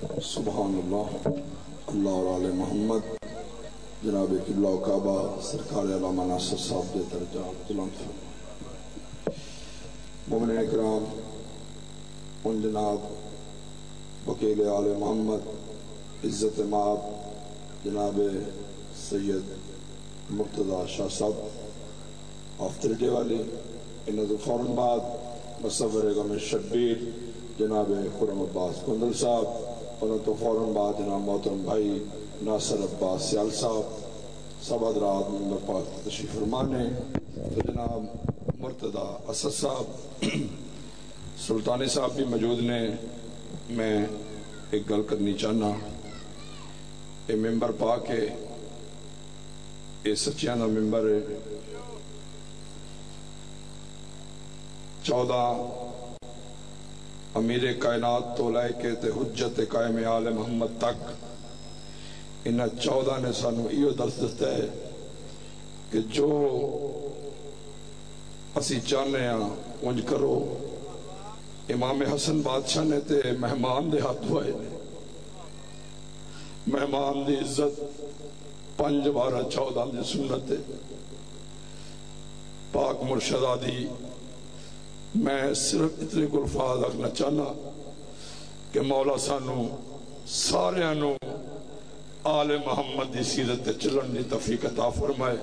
سبحان اللہ. اللہ اور آل محمد. جناب قبلہ و کعبہ سرکار علامہ ناصر صاحب دے درجات بلند فرما مومن اکرام، ان جناب وکیل آل محمد، عزت ماب جناب سید مرتضی شاہ صاحب آفتر ڈے والی انہوں تو فوراں بعد مصور غم شبیر جناب خرم عباس کندل صاحب اور تو فوراً بعد جناب محترم بھائی ناصر عباس سیال صاحب، سب حضرات ممبر پاک تشریف فرمانے۔ تو جناب مرتضی اسد صاحب، سلطانی صاحب بھی موجود نے، میں ایک گل کرنی چاہنا۔ یہ ممبر پاک ہے یہ سچیاں دا ممبر ہے۔ چودہ امیر کائنات تو لائے کے تے حجت قائم آل محمد تک۔ انہ چودہ نے سانو ایو درس دیتا ہے کہ جو اسی چاہنے ہیں انج کرو۔ امام حسن بادشاہ نے تے مہمان دے ہاتھ ہوئے نے۔ مہمان دی عزت پنج بارہ چودہ دی سنت ہے۔ پاک مرشدہ دی میں صرف اتنے کو الفاظ رکھنا چاہنا کہ مولا سانو سارے انو آل محمد دی سیرت چلن دی تفیق عطا فرمائے۔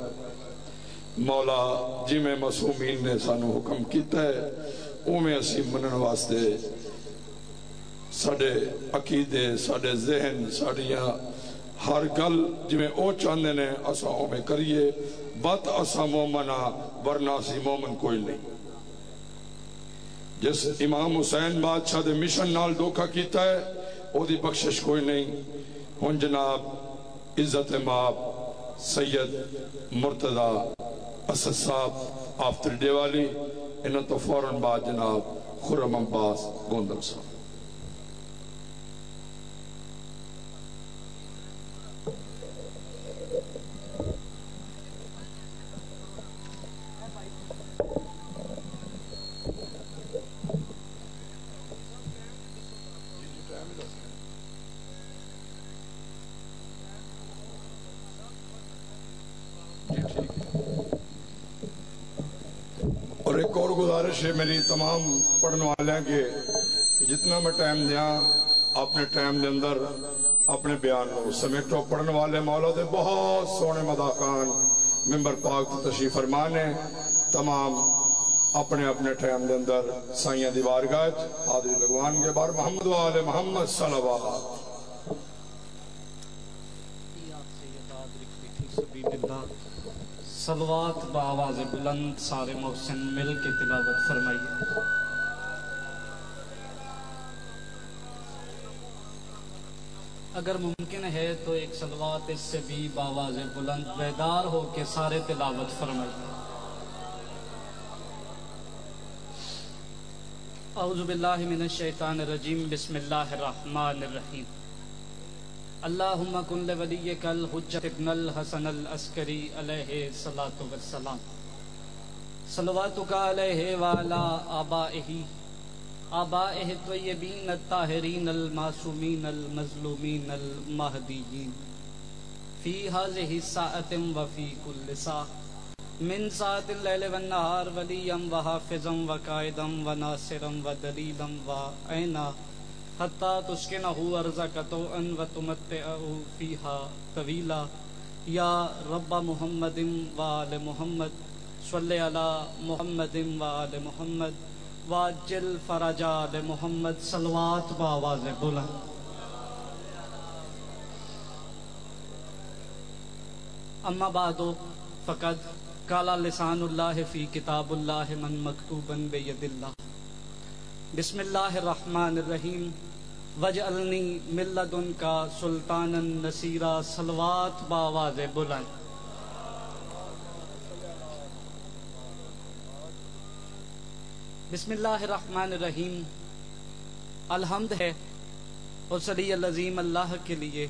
مولا جی میں مسومین نے سانو حکم کیتا ہے او میں اسی منن واسطے ساڑے عقیدے ساڑے ذہن ساڑیاں ہر گل جی میں او چاندے نے اسا او میں کریے۔ بات اسا مومنہ ورنہ سی مومن کوئی نہیں۔ جس امام حسین بادشاہ دے مشن نال دھوکا کیتا ہے، او دی بخشش کوئی نہیں۔ ہن جناب، عزت ماب سید مرتضی اسد صاحب آفتر ڈیوالی انہوں تو فوراں بعد جناب خرم عباس گوندل صاحب۔ اور گزارش ہے میری تمام پڑھنے والے ہیں کہ جتنا میں ٹائم دیا، اپنے ٹائم دے اندر اپنے بیان کو سمیٹو پڑھنے والے مولا دے بہت سونے مداقان ممبر پاک تشریف فرمان ہے تمام اپنے اپنے ٹائم دے اندر سائیاں دیوار گائے حاضری لگوان کے بار محمد والے محمد صلی اللہ علیہ وسلم صلوات باواز بلند سارے محسن مل کے تلاوت فرمائیے اگر ممکن ہے تو ایک صلوات اس سے بھی باواز بلند بیدار ہو کے سارے تلاوت فرمائیے اعوذ باللہ من الشیطان الرجیم، بسم اللہ الرحمن الرحیم۔ اللہم کن لولیک الحجت ابن الحسن الاسکری علیہ السلام صلواتک علیہ وعلا آبائہی آبائہ طیبین الطاہرین المعصومین المظلومین المہدیین۔ فی حاضح ساعت وفی کل سا من ساعت اللیل والنہار ولیم وحافظم وقائدم وناصرم ودلیلم وعینہ حتی تسکنہو ارزکتو ان و تمتعہو فیہا طویلا۔ یا رب محمد و آل محمد، صلی علی محمد و آل محمد واجل فرج آل محمد، صلوات باواز بلند۔ اما بعدو فقد کالا لسان اللہ فی کتاب اللہ من مکتوبا بید اللہ۔ بسم اللہ الرحمن الرحیم۔ وجعلنی ملدن کا سلطان نصیرہ سلوات باواز بلند. بسم اللہ الرحمن الرحیم. الحمد ہے اور صلی العظیم اللہ کے لیے،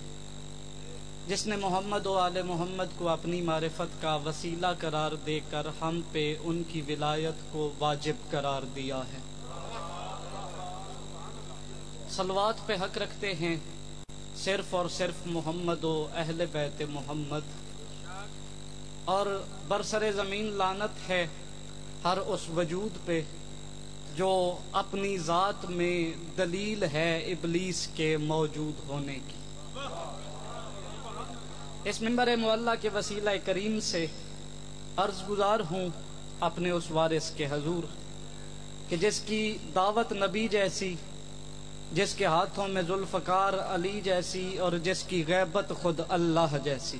جس نے محمد و آل محمد کو اپنی معرفت کا وسیلہ قرار دے کر ہم پہ ان کی ولایت کو واجب قرار دیا ہے۔ سلوات پہ حق رکھتے ہیں۔ صرف اور صرف محمد و اہل بیت محمد۔ اور برسر زمین لانت ہے ہر اس وجود پہ جو اپنی ذات میں دلیل ہے ابلیس کے موجود ہونے کی۔ اس ممبر معلّہ کے وسیلہ کریم سے عرض گزار ہوں اپنے اس وارث کے حضور کہ جس کی دعوت نبی جیسی جس کے ہاتھوں میں ذوالفقار علی جیسی اور جس کی غیبت خود اللہ جیسی۔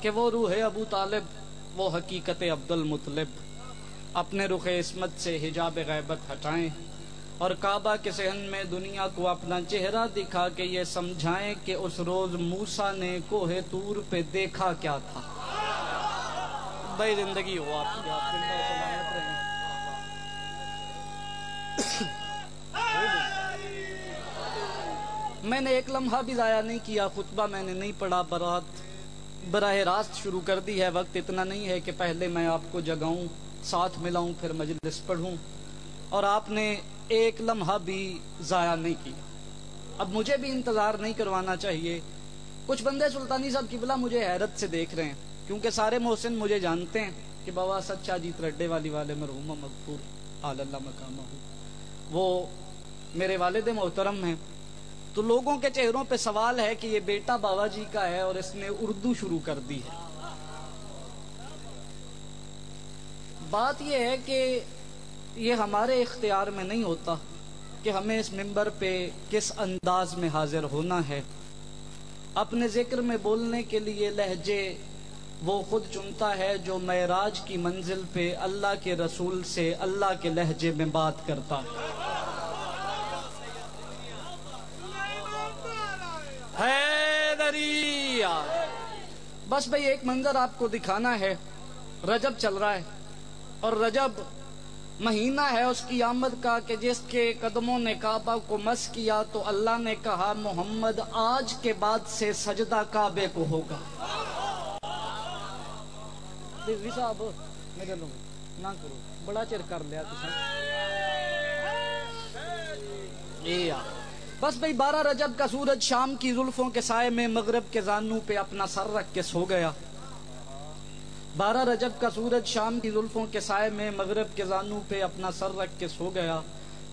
کہ وہ روح ابو طالب، وہ حقیقت عبد المطلب۔ اپنے رخ عصمت سے حجاب غیبت ہٹائیں اور کعبہ کے سہن میں دنیا کو اپنا چہرہ دکھا کے یہ سمجھائیں کہ اس روز موسا نے کوہ تور پہ دیکھا کیا تھا۔ بھائی زندگی ہو آپ کی میں نے ایک لمحہ بھی ضائع نہیں کیا، خطبہ میں نے نہیں پڑھا، برات، براہ راست شروع کر دی ہے، وقت اتنا نہیں ہے کہ پہلے میں آپ کو جگاؤں، ساتھ ملاؤں، پھر مجلس پڑھوں، اور آپ نے ایک لمحہ بھی ضائع نہیں کیا۔ اب مجھے بھی انتظار نہیں کروانا چاہیے۔ کچھ بندے سلطانی صاحب کی بلا مجھے حیرت سے دیکھ رہے ہیں، کیونکہ سارے محسن مجھے جانتے ہیں کہ بابا سچا جیت رڈے والی والے مرحوم مغفور، آل اللہ مقامہ ہوں۔ وہ میرے والد محترم ہیں۔ تو لوگوں کے چہروں پہ سوال ہے کہ یہ بیٹا بابا جی کا ہے اور اس نے اردو شروع کر دی ہے۔ بات یہ ہے کہ یہ ہمارے اختیار میں نہیں ہوتا کہ ہمیں اس ممبر پہ کس انداز میں حاضر ہونا ہے۔ اپنے ذکر میں بولنے کے لیے لہجے وہ خود چنتا ہے جو معراج کی منزل پہ اللہ کے رسول سے اللہ کے لہجے میں بات کرتا حیدری بس بھئی ایک منظر آپ کو دکھانا ہے۔ رجب چل رہا ہے۔ اور رجب مہینہ ہے اس کی آمد کا کہ جس کے قدموں نے کعبہ کو مس کیا تو اللہ نے کہا، محمد، آج کے بعد سے سجدہ کعبے کو ہوگا۔ صاحب نہ کرو۔ بڑا چر کر لیا بس بھئی بارہ رجب کا سورج شام کی ظلفوں کے سائے میں مغرب کے زانوں پہ اپنا سر رکھ کے سو گیا۔ بارہ رجب کا سورج شام کی ظلفوں کے سائے میں مغرب کے زانوں پہ اپنا سر رکھ کے سو گیا۔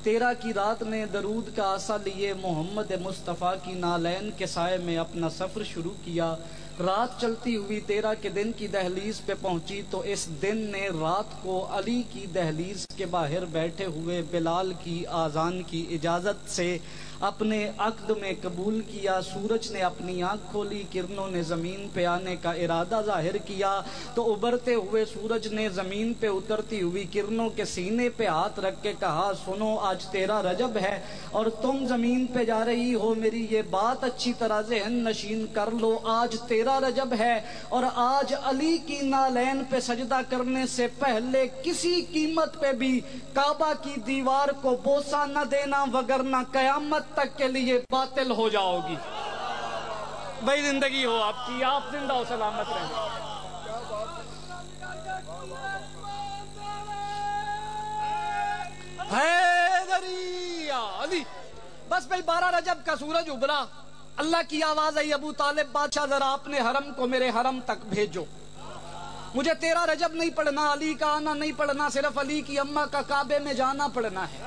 تیرہ کی رات نے درود کا آسا لیے محمد مصطفیٰ کی نالین کے سائے میں اپنا سفر شروع کیا۔ رات چلتی ہوئی تیرہ کے دن کی دہلیز پہ پہنچی تو اس دن نے رات کو علی کی دہلیز کے باہر بیٹھے ہوئے بلال کی آزان کی اجازت سے اپنے عقد میں قبول کیا۔ سورج نے اپنی آنکھ کھولی، کرنوں نے زمین پہ آنے کا ارادہ ظاہر کیا۔ تو ابھرتے ہوئے سورج نے زمین پہ اترتی ہوئی کرنوں کے سینے پہ ہاتھ رکھ کے کہا، سنو، آج تیرا رجب ہے اور تم زمین پہ جا رہی ہو۔ میری یہ بات اچھی طرح ذہن نشین کر لو۔ آج تیرا رجب ہے اور آج علی کی نالین پہ سجدہ کرنے سے پہلے کسی قیمت پہ بھی کعبہ کی دیوار کو بوسا نہ دینا وگرنہ قیامت تک کے لیے باطل ہو جاؤ گی بھائی زندگی ہو آپ کی، آپ زندہ ہو سلامت رہیں۔ علی، بس بھائی بارہ رجب کا سورج ابلا۔ اللہ کی آواز ہے ابو طالب بادشاہ، ذرا اپنے حرم کو میرے حرم تک بھیجو۔ مجھے تیرا رجب نہیں پڑھنا، علی کا آنا نہیں پڑھنا، صرف علی کی اممہ کا کعبے میں جانا پڑھنا ہے۔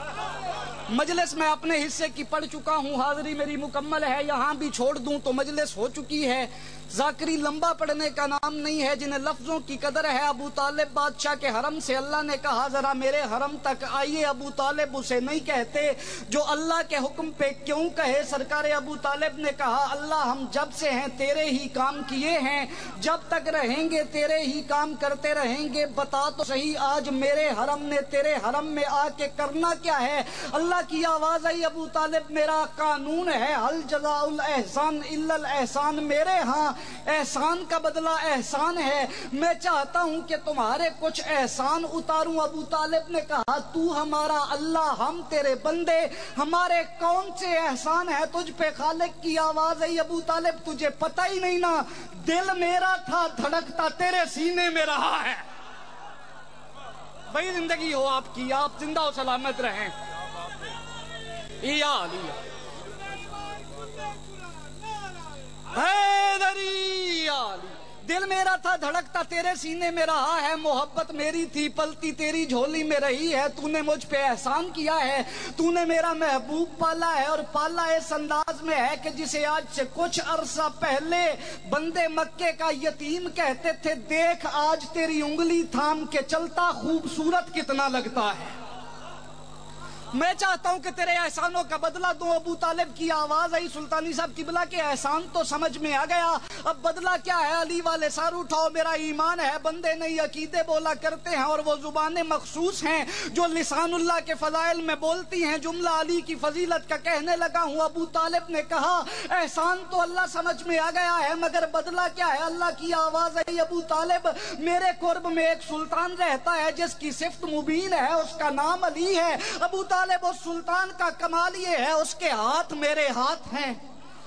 مجلس میں اپنے حصے کی پڑھ چکا ہوں، حاضری میری مکمل ہے، یہاں بھی چھوڑ دوں تو مجلس ہو چکی ہے۔ ذاکری لمبا پڑھنے کا نام نہیں ہے، جنہیں لفظوں کی قدر ہے۔ ابو طالب بادشاہ کے حرم سے اللہ نے کہا، ذرا میرے حرم تک آئیے۔ ابو طالب اسے نہیں کہتے، جو اللہ کے حکم پہ کیوں کہے؟ سرکار ابو طالب نے کہا، اللہ ہم جب سے ہیں تیرے ہی کام کیے ہیں۔ جب تک رہیں گے تیرے ہی کام کرتے رہیں گے۔ بتا تو صحیح، آج میرے حرم نے تیرے حرم میں آ کے کرنا کیا ہے؟ اللہ کی آواز آئی، ابو طالب، میرا قانون ہے۔ حل جزا الاحسان الا الاحسان، میرے ہاں۔ احسان کا بدلہ احسان ہے۔ میں چاہتا ہوں کہ تمہارے کچھ احسان اتاروں۔ ابو طالب نے کہا، تو ہمارا اللہ، ہم تیرے بندے، ہمارے کون سے احسان ہے تجھ پہ خالق کی آواز ہے ابو طالب، تجھے پتہ ہی نہیں نا، دل میرا تھا، دھڑکتا تیرے سینے میں رہا ہے۔ بھائی زندگی ہو آپ کی، آپ زندہ و سلامت رہیں۔ یا علی۔ حیدری علی، دل میرا تھا دھڑکتا، تیرے سینے میں رہا ہے، محبت میری تھی پلتی، تیری جھولی میں رہی ہے تو نے مجھ پہ احسان کیا ہے تو نے میرا محبوب پالا ہے اور پالا اس انداز میں ہے کہ جسے آج سے کچھ عرصہ پہلے بندے مکے کا یتیم کہتے تھے، دیکھ آج تیری انگلی تھام کے چلتا، خوبصورت کتنا لگتا ہے۔ میں چاہتا ہوں کہ تیرے احسانوں کا بدلہ دوں۔ ابو طالب کی آواز آئی، سلطانی صاحب کی بلا کے احسان تو سمجھ میں آ گیا۔ اب بدلہ کیا ہے؟ علی والے سار اٹھاؤ، میرا ایمان ہے۔ بندے نہیں عقیدے بولا کرتے ہیں اور وہ زبانیں مخصوص ہیں جو لسان اللہ کے فضائل میں بولتی ہیں۔ جملہ علی کی فضیلت کا کہنے لگا ہوں۔ ابو طالب نے کہا، احسان تو اللہ سمجھ میں آ گیا ہے، مگر بدلہ کیا ہے؟ اللہ کی آواز آئی، ابو طالب، میرے قرب میں ایک سلطان رہتا ہے، جس کی صفت مبین ہے، اس کا نام علی ہے۔ ابو طالب غالب و سلطان کا کمال یہ ہے اس کے ہاتھ میرے ہاتھ ہیں۔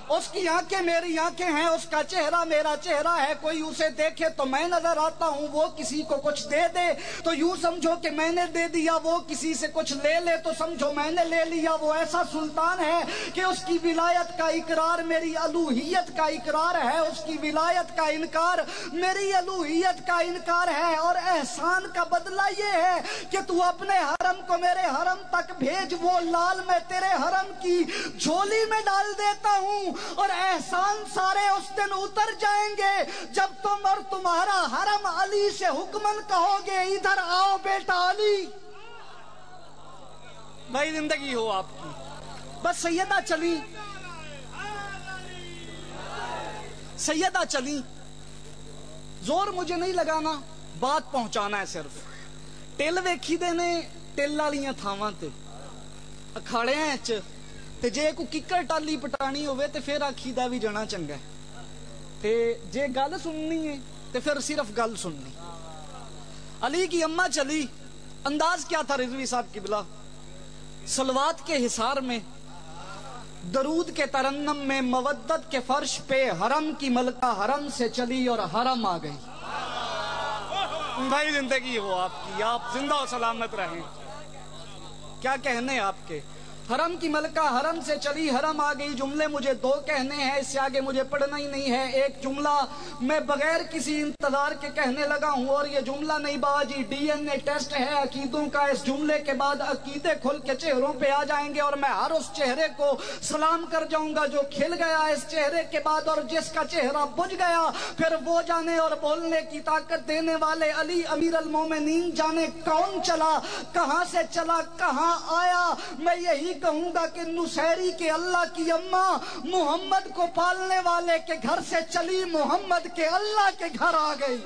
اس کی آنکھیں میری آنکھیں ہیں، اس کا چہرہ میرا چہرہ ہے۔ کوئی اسے دیکھے تو میں نظر آتا ہوں، وہ کسی کو کچھ دے دے۔ تو یوں سمجھو کہ میں نے دے دیا، وہ کسی سے کچھ لے لے۔ تو سمجھو میں نے لے لیا۔ وہ ایسا سلطان ہے کہ اس کی ولایت کا اقرار میری الوحیت کا اقرار ہے۔ اس کی ولایت کا انکار میری الوحیت کا انکار ہے۔ اور احسان کا بدلہ یہ ہے کہ تو اپنے حرم کو میرے حرم تک بھیج، وہ لال میں تیرے حرم کی جھولی میں ڈال دیتا ہوں۔ اور احسان سارے اس دن اتر جائیں گے۔ جب تم اور تمہارا حرم علی سے حکمن کہو گے ادھر آؤ بیٹا علی۔ بھائی زندگی ہو آپ کی۔ بس سیدہ چلی۔ سیدہ چلی۔ زور مجھے نہیں لگانا بات پہنچانا ہے صرف۔ ٹل ویکھی دینے ٹل والیاں تھاواں تے۔ اکھاڑے ہیں چ تے جے کو ککر ٹالی پٹانی ہوئے تے پھر آکھی دا بھی جانا چنگا ہے تے جے گل سننی ہے تے پھر صرف گل سننی علی کی اممہ چلی انداز کیا تھا رضوی صاحب کی بلا سلوات کے حسار میں درود کے ترنم میں مودت کے فرش پہ حرم کی ملکہ حرم سے چلی اور حرم آ گئی بھائی زندگی ہو آپ کی آپ زندہ و سلامت رہیں کیا کہنے آپ کے حرم کی ملکہ حرم سے چلی حرم آ گئی، جملے مجھے دو کہنے ہیں، اس سے آگے مجھے پڑھنا ہی نہیں ہے۔ ایک جملہ میں بغیر کسی انتظار کے کہنے لگا ہوں، اور یہ جملہ نہیں بابا جی ڈی این اے ٹیسٹ ہے۔ عقیدوں کا اس جملے کے بعد عقیدے کھل کے چہروں پہ آ جائیں گے، اور میں ہر اس چہرے کو سلام کر جاؤں گا جو کھل گیا اس چہرے کے بعد، اور جس کا چہرہ بجھ گیا، پھر وہ جانے اور بولنے کی طاقت دینے والے علی امیر المومنین جانے کون چلا، کہاں سے چلا، کہاں آیا، میں یہی کہوں گا کہ نسیری کے اللہ کی اماں محمد کو پالنے والے کے گھر سے چلی محمد کے اللہ کے گھر آ گئی۔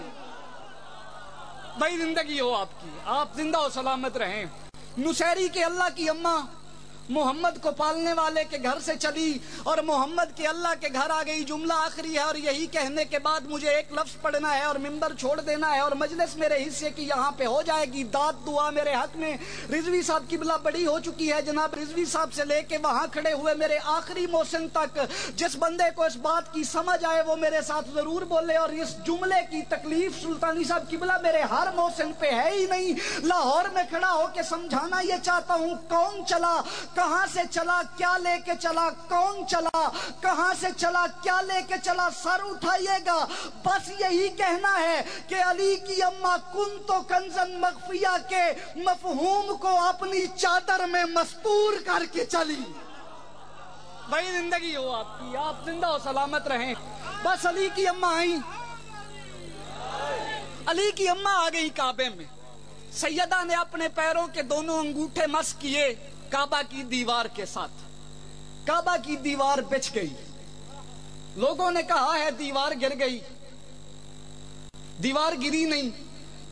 بھائی زندگی ہو آپ کی۔ آپ زندہ و سلامت رہیں۔ نسیری کے اللہ کی اماں محمد کو پالنے والے کے گھر سے چلی اور محمد کے اللہ کے گھر آ گئی، جملہ آخری ہے اور یہی کہنے کے بعد مجھے ایک لفظ پڑھنا ہے اور ممبر چھوڑ دینا ہے اور مجلس میرے حصے کی یہاں پہ ہو جائے گی۔ داد دعا میرے حق میں۔ رضوی صاحب کی بلا بڑی ہو چکی ہے۔ جناب رضوی صاحب سے لے کے وہاں کھڑے ہوئے میرے آخری موسم تک، جس بندے کو اس بات کی سمجھ آئے، وہ میرے ساتھ ضرور بولے اور اس جملے کی تکلیف سلطانی صاحب کی بلا میرے ہر موسم پہ ہے ہی نہیں۔ لاہور میں کھڑا ہو کے سمجھانا یہ چاہتا ہوں، کون چلا؟ کہاں سے چلا، کیا لے کے چلا، کون چلا، کہاں سے چلا، کیا لے کے چلا، سر اٹھائیے گا۔ بس یہی کہنا ہے کہ علی کی اماں کن تو کنزن مغفیہ کے مفہوم کو اپنی چادر میں مستور کر کے چلی۔ بھائی زندگی ہو آپ کی، آپ زندہ و سلامت رہیں۔ بس علی کی اماں آئیں۔ علی کی اماں آ گئی کعبے میں۔ سیدہ نے اپنے پیروں کے دونوں انگوٹھے مس کیے۔ کعبہ کی دیوار کے ساتھ۔ کعبہ کی دیوار بچ گئی۔ لوگوں نے کہا ہے دیوار گر گئی۔ دیوار گری نہیں۔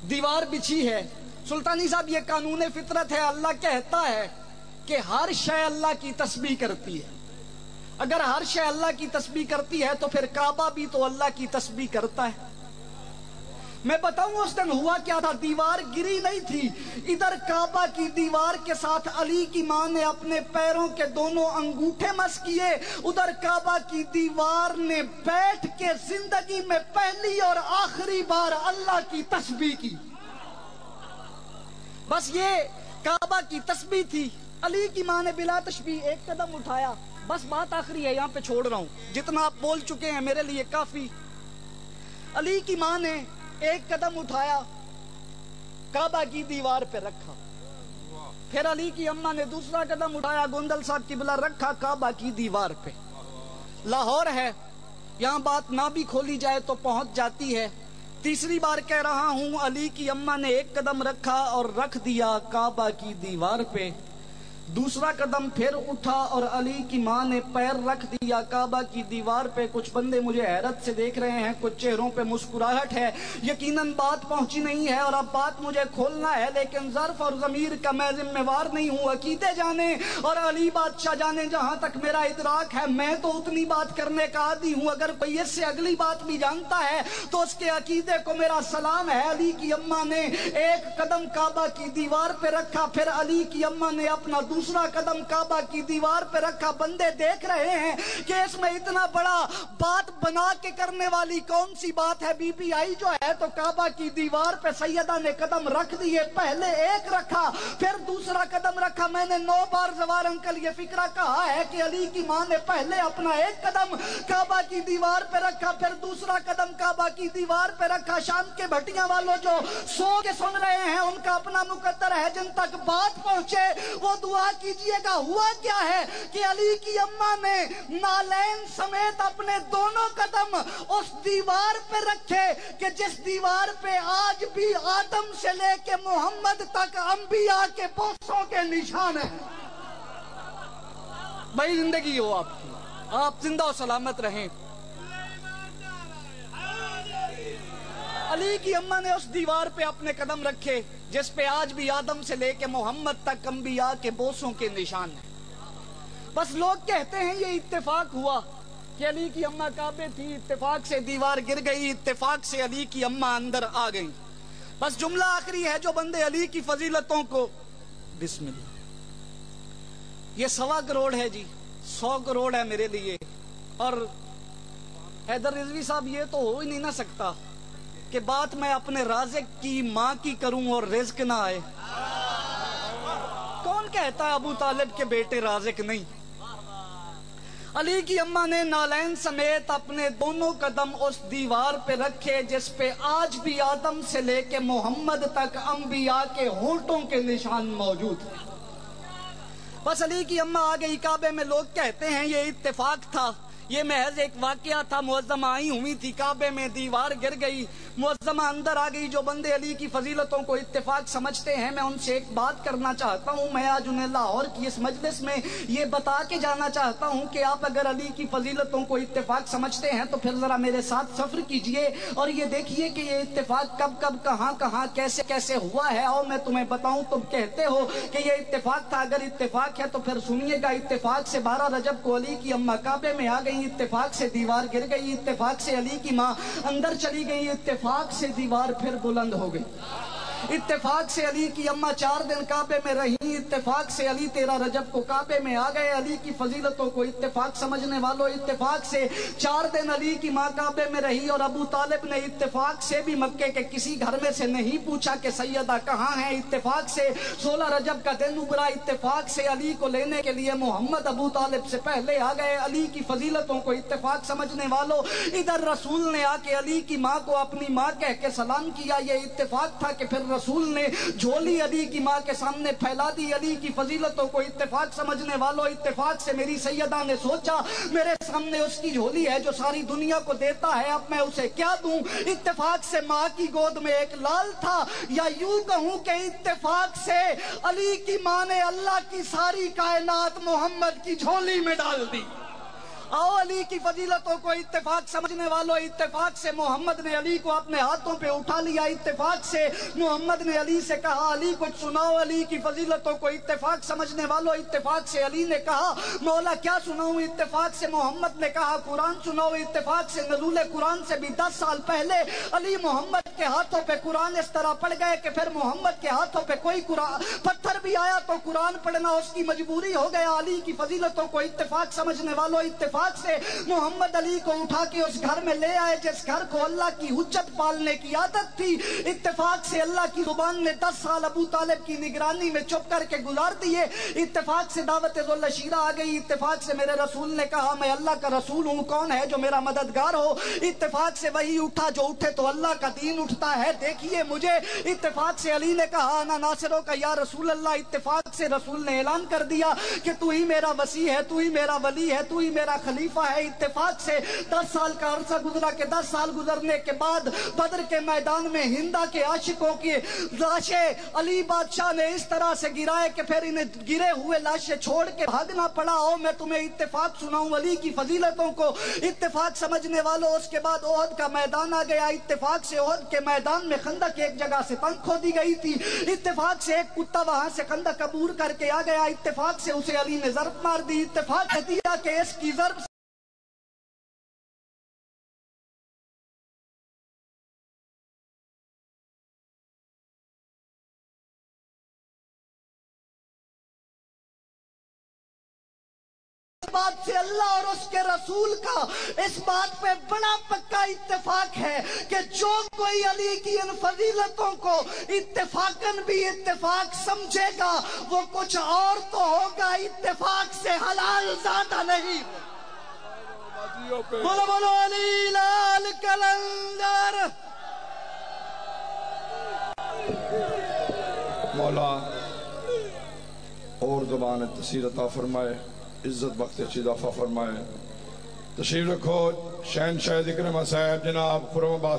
دیوار بچھی ہے۔ سلطانی صاحب، یہ قانون فطرت ہے۔ اللہ کہتا ہے کہ ہر شے اللہ کی تسبیح کرتی ہے۔ اگر ہر شے اللہ کی تسبیح کرتی ہے تو پھر کعبہ بھی تو اللہ کی تسبیح کرتا ہے۔ میں بتاؤں اس دن ہوا کیا تھا؟ دیوار گری نہیں تھی۔ ادھر کعبہ کی دیوار کے ساتھ علی کی ماں نے اپنے پیروں کے دونوں انگوٹھے مس کیے۔ ادھر کعبہ کی دیوار نے بیٹھ کے زندگی میں پہلی اور آخری بار اللہ کی تسبیح کی۔ بس یہ کعبہ کی تسبیح تھی۔ علی کی ماں نے بلا تشبیح ایک قدم اٹھایا۔ بس بات آخری ہے، یہاں پہ چھوڑ رہا ہوں۔ جتنا آپ بول چکے ہیں، میرے لیے کافی۔ علی کی ماں نے ایک قدم اٹھایا، کعبہ کی دیوار پہ رکھا۔ پھر علی کی اماں نے دوسرا قدم اٹھایا، گوندل صاحب کی بلا رکھا کعبہ کی دیوار پہ۔ لاہور ہے، یہاں بات نہ بھی کھولی جائے تو پہنچ جاتی ہے۔ تیسری بار کہہ رہا ہوں، علی کی اماں نے ایک قدم رکھا اور رکھ دیا کعبہ کی دیوار پہ۔ دوسرا قدم پھر اٹھا اور علی کی ماں نے پیر رکھ دیا، کعبہ کی دیوار پہ کچھ بندے مجھے حیرت سے دیکھ رہے ہیں، کچھ چہروں پہ مسکراہٹ ہے۔ یقیناً بات پہنچی نہیں ہے اور اب بات مجھے کھولنا ہے، لیکن ظرف اور ضمیر کا میں ذمہ وار نہیں ہوں۔ عقیدے جانے اور علی بادشاہ جانے جہاں تک میرا ادراک ہے، میں تو اتنی بات کرنے کا عادی ہوں۔ اگر کوئی اس سے اگلی بات بھی جانتا ہے تو اس کے عقیدے کو میرا سلام ہے۔ علی کی اماں نے ایک قدم کعبہ کی دیوار پہ رکھا، پھر علی کی اماں نے اپنا دوسرا قدم کعبہ کی دیوار پہ رکھا بندے دیکھ رہے ہیں کہ اس میں اتنا بڑا بات بنا کے کرنے والی کون سی بات ہے؟ بی پی آئی جو ہے تو کعبہ کی دیوار پہ سیدہ نے قدم رکھ دیے، پہلے ایک رکھا پھر دوسرا قدم رکھا میں نے، نو بار زوار انکل، یہ فکرہ کہا ہے کہ علی کی ماں نے پہلے اپنا ایک قدم کعبہ کی دیوار پہ رکھا، پھر دوسرا قدم کعبہ کی دیوار پہ رکھا، شام کے بھٹیاں والوں جو سو کے سن رہے ہیں، ان کا اپنا مقدر ہے، جن تک بات پہنچے، وہ دعا کیجیے گا۔ ہوا کیا ہے کہ علی کی اماں نے نالین سمیت اپنے دونوں قدم اس دیوار پہ رکھے کہ جس دیوار پہ آج بھی آدم سے لے کے محمد تک انبیاء کے بوسوں کے نشان ہیں۔ بھائی زندگی ہو آپ کی۔ آپ زندہ و سلامت رہیں۔ علی کی اماں نے اس دیوار پہ اپنے قدم رکھے، جس پہ آج بھی آدم سے لے کے محمد تک انبیاء کے بوسوں کے نشان ہیں۔ بس لوگ کہتے ہیں یہ اتفاق ہوا کہ علی کی اماں کعبے تھی، اتفاق سے دیوار گر گئی، اتفاق سے علی کی اماں اندر آ گئی بس جملہ آخری ہے جو بندے علی کی فضیلتوں کو بسم اللہ۔ یہ سوا کروڑ ہے جی سو کروڑ ہے میرے لیے۔ اور حیدر رضوی صاحب، یہ تو ہو ہی نہیں نہ سکتا کہ بات میں اپنے رازق کی ماں کی کروں اور رزق نہ آئے۔ کون کہتا ہے ابو طالب کے بیٹے رازق نہیں؟ علی کی اممہ نے نالین سمیت اپنے دونوں قدم اس دیوار پہ رکھے، جس پہ آج بھی آدم سے لے کے محمد تک انبیاء کے ہونٹوں کے نشان موجود ہیں۔ بس علی کی اماں آ گئی کعبے میں لوگ کہتے ہیں، یہ اتفاق تھا۔ یہ محض ایک واقعہ تھا معظمہ آئی ہوئی تھی، کعبے میں دیوار گر گئی۔ معظمہ اندر آ گئی، جو بندے علی کی فضیلتوں کو اتفاق سمجھتے ہیں، میں ان سے ایک بات کرنا چاہتا ہوں۔ میں آج انہیں لاہور کی اس مجلس میں یہ بتا کے جانا چاہتا ہوں کہ آپ اگر علی کی فضیلتوں کو اتفاق سمجھتے ہیں، تو پھر ذرا میرے ساتھ سفر کیجیے اور یہ دیکھیے کہ یہ اتفاق کب کب، کہاں کہاں، کیسے کیسے ہوا ہے۔ اور میں تمہیں بتاؤں، تم کہتے ہو کہ یہ اتفاق تھا۔ اگر اتفاق ہے تو پھر سنیے گا، اتفاق سے بارہ رجب کو علی کی امہ کعبے میں آ گئی۔ اتفاق سے دیوار گر گئی، اتفاق سے علی کی ماں اندر چلی گئی، اتفاق سے دیوار پھر بلند ہو گئی۔ اتفاق سے علی کی اماں چار دن کعبے میں رہی، اتفاق سے علی تیرہ رجب کو کعبے میں آ گئے۔ علی کی فضیلتوں کو اتفاق سمجھنے والوں، اتفاق سے چار دن علی کی ماں کعبے میں رہی اور ابو طالب نے اتفاق سے بھی مکے کے کسی گھر میں سے نہیں پوچھا کہ سیدہ کہاں ہیں۔ اتفاق سے سولہ رجب کا دن ابرا اتفاق سے علی کو لینے کے لیے محمد ابو طالب سے پہلے آ گئے۔ علی کی فضیلتوں کو اتفاق سمجھنے والوں، ادھر رسول نے آ کے علی کی ماں کو اپنی ماں کہہ کے سلام کیا۔ یہ اتفاق تھا کہ پھر رسول نے جھولی علی کی ماں کے سامنے پھیلا دی۔ علی کی فضیلتوں کو اتفاق سمجھنے والوں، اتفاق سے میری سیدہ نے سوچا، میرے سامنے اس کی جھولی ہے جو ساری دنیا کو دیتا ہے، اب میں اسے کیا دوں؟ اتفاق سے ماں کی گود میں ایک لال تھا۔ یا یوں کہوں کہ اتفاق سے علی کی ماں نے اللہ کی ساری کائنات محمد کی جھولی میں ڈال دی۔ آؤ علی کی فضیلتوں کو اتفاق سمجھنے والوں، اتفاق سے محمد نے علی کو اپنے ہاتھوں پہ اٹھا لیا، اتفاق سے محمد نے علی سے کہا، علی کچھ سناؤ، علی کی فضیلتوں کو اتفاق سمجھنے والوں، اتفاق سے علی نے کہا، مولا کیا سناؤں؟ اتفاق سے محمد نے کہا، قرآن سناؤ اتفاق سے نزول قرآن سے بھی دس سال پہلے علی محمد کے ہاتھوں پہ قرآن اس طرح پڑ گئے کہ پھر محمد کے ہاتھوں پہ کوئی قرآن، پتھر بھی آیا تو قرآن پڑھنا اس کی مجبوری ہو گیا۔ علی کی فضیلتوں کو اتفاق سمجھنے والوں، اتفاق اتفاق سے محمد علی کو اٹھا کے اس گھر میں لے آئے، جس گھر کو اللہ کی حجت پالنے کی عادت تھی۔ اتفاق سے اللہ کی زبان نے دس سال ابو طالب کی نگرانی میں چپ کر کے گزار دیے۔ اتفاق سے دعوت شیرہ آ گئی۔ اتفاق سے میرے رسول نے کہا، میں اللہ کا رسول ہوں، کون ہے جو میرا مددگار ہو؟ اتفاق سے وہی اٹھا جو اٹھے تو اللہ کا دین اٹھتا ہے۔ دیکھیے مجھے۔ اتفاق سے علی نے کہا، انا ناصروں کا یا رسول اللہ۔ اتفاق سے رسول نے اعلان کر دیا کہ تو ہی میرا وسیع ہے، تو ہی میرا ولی ہے، تو ہی میرا خلیفہ ہے اتفاق سے۔ دس سال کا عرصہ گزرا کہ دس سال گزرنے کے بعد بدر کے میدان میں ہندہ کے عاشقوں کی لاشیں علی بادشاہ نے اس طرح سے گرائے کہ پھر انہیں گرے ہوئے لاشیں چھوڑ کے بھاگنا پڑا۔ ہو میں تمہیں اتفاق سناؤں علی کی فضیلتوں کو۔ اتفاق سمجھنے والوں، اس کے بعد عہد کا میدان آ گیا۔ اتفاق سے عہد کے میدان میں خندق ایک جگہ سے تنگ کھو دی گئی تھی۔ اتفاق سے ایک کتا وہاں سے خندق عبور کر کے آ گیا۔ اتفاق سے اسے علی نے ضرب مار دی۔ اتفاق نے دیا کہ اس کی ضرب بات سے اللہ اور اس کے رسول کا، اس بات پہ بڑا پکا اتفاق ہے کہ جو کوئی علی کی ان فضیلتوں کو اتفاقاً بھی اتفاق سمجھے گا، وہ کچھ اور تو ہوگا، اتفاق سے حلال زیادہ نہیں۔ بولو بولو، علی لال کلندر مولا، اور زبان تسیر عطا فرمائے۔ عزت وقت اچھی اضافہ فرمائے۔ تشریف رکھو۔ شہن شاہ ذکر صاحب جناب خرم عباس